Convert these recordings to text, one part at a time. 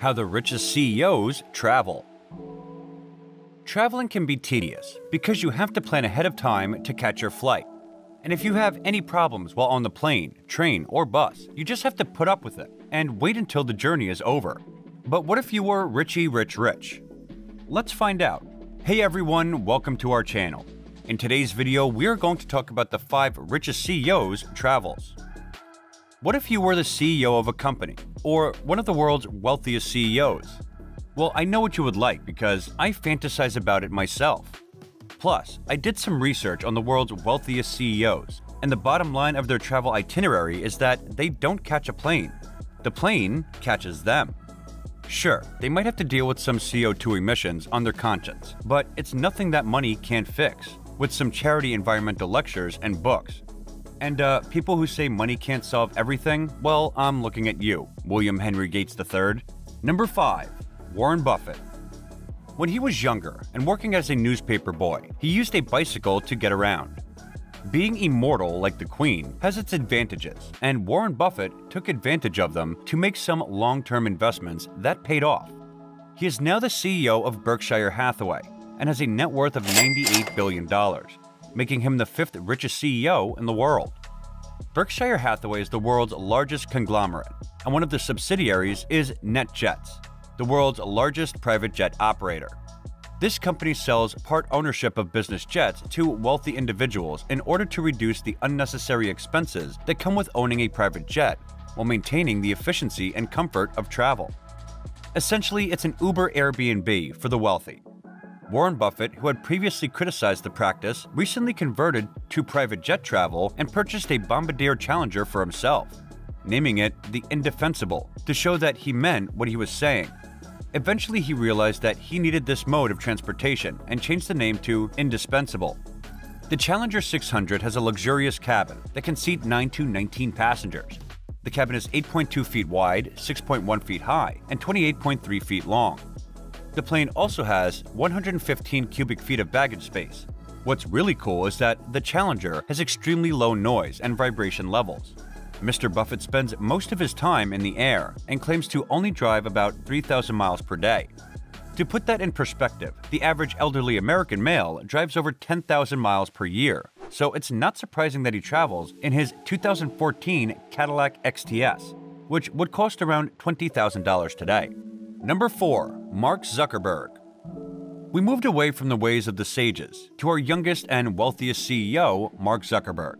How the richest CEOs travel. Traveling can be tedious because you have to plan ahead of time to catch your flight. And if you have any problems while on the plane, train, or bus, you just have to put up with it and wait until the journey is over. But what if you were Richie Rich Rich? Let's find out. Hey everyone, welcome to our channel. In today's video, we are going to talk about the 5 richest CEOs' travels. What if you were the CEO of a company, or one of the world's wealthiest CEOs? Well, I know what you would like because I fantasize about it myself. Plus, I did some research on the world's wealthiest CEOs, and the bottom line of their travel itinerary is that they don't catch a plane. The plane catches them. Sure, they might have to deal with some CO2 emissions on their conscience, but it's nothing that money can't fix, with some charity environmental lectures and books. And uh, people who say money can't solve everything, well, I'm looking at you, William Henry Gates III. Number 5. Warren Buffett. When he was younger and working as a newspaper boy, he used a bicycle to get around. Being immortal like the Queen has its advantages, and Warren Buffett took advantage of them to make some long term investments that paid off. He is now the CEO of Berkshire Hathaway and has a net worth of $98 billion, making him the fifth richest CEO in the world. Berkshire Hathaway is the world's largest conglomerate, and one of the subsidiaries is NetJets, the world's largest private jet operator. This company sells part ownership of business jets to wealthy individuals in order to reduce the unnecessary expenses that come with owning a private jet while maintaining the efficiency and comfort of travel. Essentially, it's an Uber Airbnb for the wealthy. Warren Buffett, who had previously criticized the practice, recently converted to private jet travel and purchased a Bombardier Challenger for himself, naming it the Indefensible to show that he meant what he was saying. Eventually, he realized that he needed this mode of transportation and changed the name to Indispensable. The Challenger 600 has a luxurious cabin that can seat 9 to 19 passengers. The cabin is 8.2 feet wide, 6.1 feet high, and 28.3 feet long. The plane also has 115 cubic feet of baggage space. What's really cool is that the Challenger has extremely low noise and vibration levels. Mr. Buffett spends most of his time in the air and claims to only drive about 3,000 miles per day. To put that in perspective, the average elderly American male drives over 10,000 miles per year, so it's not surprising that he travels in his 2014 Cadillac XTS, which would cost around $20,000 today. Number 4. Mark Zuckerberg We moved away from the ways of the sages to our youngest and wealthiest CEO, Mark Zuckerberg.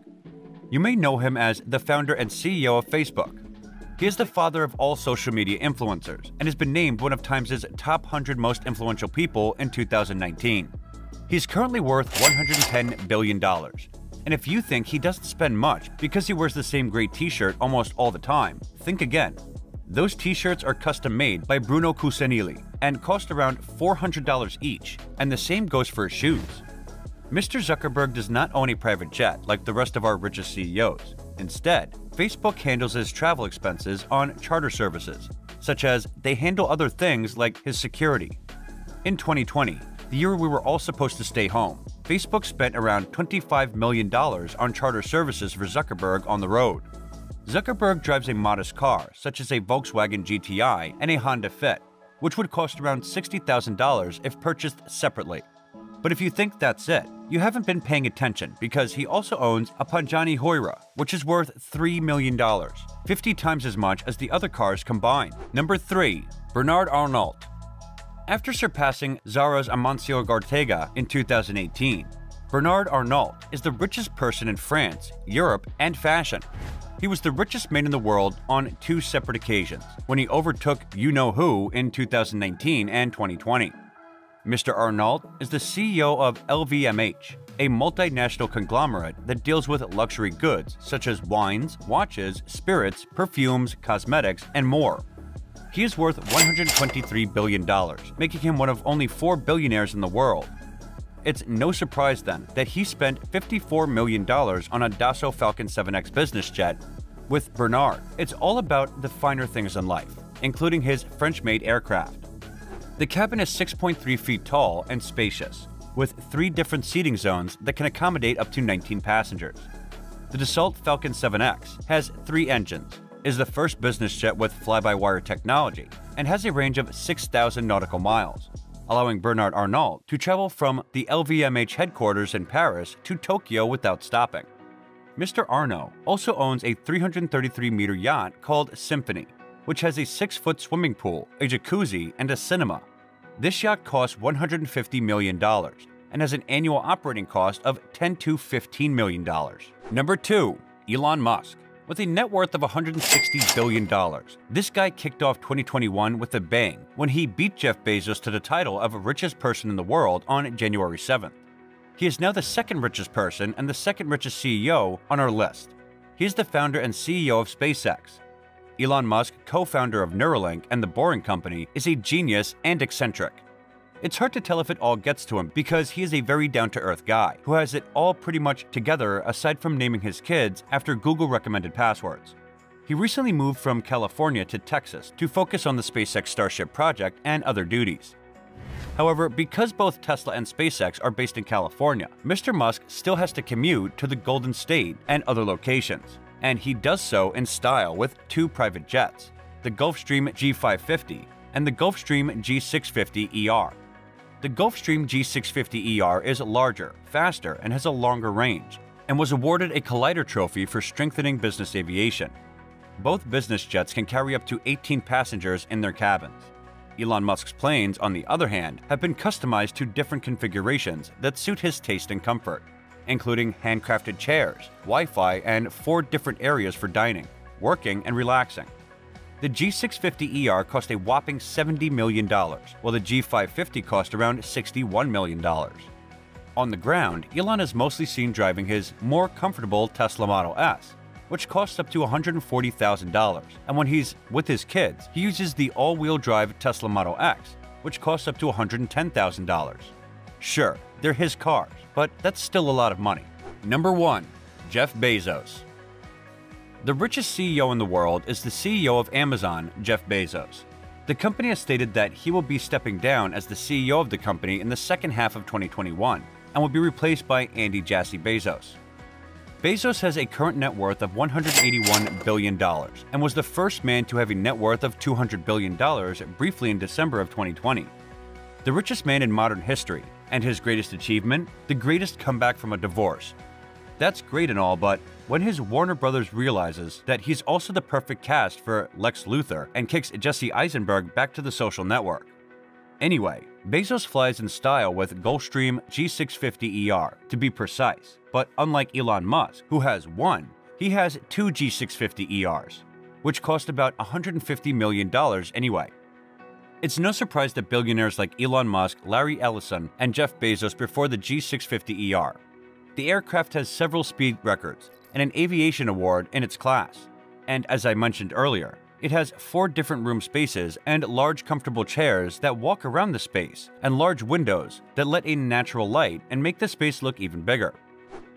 You may know him as the founder and CEO of Facebook. He is the father of all social media influencers and has been named one of Times' top 100 most influential people in 2019. He's currently worth $110 billion. And if you think he doesn't spend much because he wears the same gray t shirt almost all the time, think again. Those t-shirts are custom made by Bruno Cucinelli and cost around $400 each, and the same goes for his shoes. Mr. Zuckerberg does not own a private jet like the rest of our richest CEOs. Instead, Facebook handles his travel expenses on charter services, such as they handle other things like his security. In 2020, the year we were all supposed to stay home, Facebook spent around $25 million on charter services for Zuckerberg on the road. Zuckerberg drives a modest car, such as a Volkswagen GTI and a Honda Fit, which would cost around $60,000 if purchased separately. But if you think that's it, you haven't been paying attention because he also owns a Pagani Huayra, which is worth $3 million, 50 times as much as the other cars combined. Number 3. Bernard Arnault After surpassing Zara's Amancio Ortega in 2018, Bernard Arnault is the richest person in France, Europe, and fashion. He was the richest man in the world on two separate occasions, when he overtook you know who in 2019 and 2020. Mr. Arnault is the CEO of LVMH, a multinational conglomerate that deals with luxury goods such as wines, watches, spirits, perfumes, cosmetics, and more. He is worth $123 billion, making him one of only four billionaires in the world. It's no surprise then that he spent $54 million on a Dassault Falcon 7X business jet with Bernard. It's all about the finer things in life, including his French-made aircraft. The cabin is 6.3 feet tall and spacious, with three different seating zones that can accommodate up to 19 passengers. The Dassault Falcon 7X has three engines, is the first business jet with fly-by-wire technology, and has a range of 6,000 nautical miles, allowing Bernard Arnault to travel from the LVMH headquarters in Paris to Tokyo without stopping. Mr. Arnault also owns a 333 meter yacht called Symphony, which has a 6 foot swimming pool, a jacuzzi, and a cinema. This yacht costs $150 million and has an annual operating cost of 10 to $15 million. Number 2. Elon Musk. With a net worth of $160 billion, this guy kicked off 2021 with a bang when he beat Jeff Bezos to the title of richest person in the world on January 7th. He is now the second richest person and the second richest CEO on our list. He is the founder and CEO of SpaceX. Elon Musk, co founder of Neuralink and the Boring Company, is a genius and eccentric. It's hard to tell if it all gets to him because he is a very down to earth guy who has it all pretty much together aside from naming his kids after Google recommended passwords. He recently moved from California to Texas to focus on the SpaceX Starship project and other duties. However, because both Tesla and SpaceX are based in California, Mr. Musk still has to commute to the Golden State and other locations, and he does so in style with two private jets, the Gulfstream G550 and the Gulfstream G650ER. The Gulfstream G650ER is larger, faster, and has a longer range, and was awarded a Collier Trophy for strengthening business aviation. Both business jets can carry up to 18 passengers in their cabins. Elon Musk's planes, on the other hand, have been customized to different configurations that suit his taste and comfort, including handcrafted chairs, Wi Fi, and four different areas for dining, working, and relaxing. The G650ER cost a whopping $70 million, while the G550 cost around $61 million. On the ground, Elon is mostly seen driving his more comfortable Tesla Model S, which costs up to $140,000, and when he's with his kids, he uses the all-wheel drive Tesla Model X, which costs up to $110,000. Sure, they're his cars, but that's still a lot of money. Number 1. Jeff Bezos the richest CEO in the world is the CEO of Amazon, Jeff Bezos. The company has stated that he will be stepping down as the CEO of the company in the second half of 2021 and will be replaced by Andy Jassy Bezos. Bezos has a current net worth of $181 billion and was the first man to have a net worth of $200 billion briefly in December of 2020. The richest man in modern history, and his greatest achievement, the greatest comeback from a divorce, that's great and all, but when his Warner Brothers realizes that he's also the perfect cast for Lex Luthor and kicks Jesse Eisenberg back to the social network. Anyway, Bezos flies in style with Gulfstream G650ER, to be precise, but unlike Elon Musk, who has one, he has two G650ERs, which cost about $150 million anyway. It's no surprise that billionaires like Elon Musk, Larry Ellison, and Jeff Bezos prefer the G650ER, the aircraft has several speed records and an aviation award in its class. And as I mentioned earlier, it has four different room spaces and large comfortable chairs that walk around the space, and large windows that let in natural light and make the space look even bigger.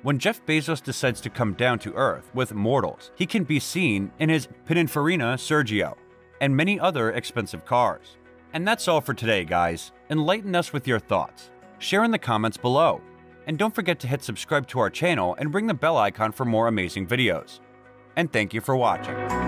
When Jeff Bezos decides to come down to Earth with mortals, he can be seen in his Pininfarina Sergio and many other expensive cars. And that's all for today, guys. Enlighten us with your thoughts. Share in the comments below and don't forget to hit subscribe to our channel and ring the bell icon for more amazing videos. And thank you for watching.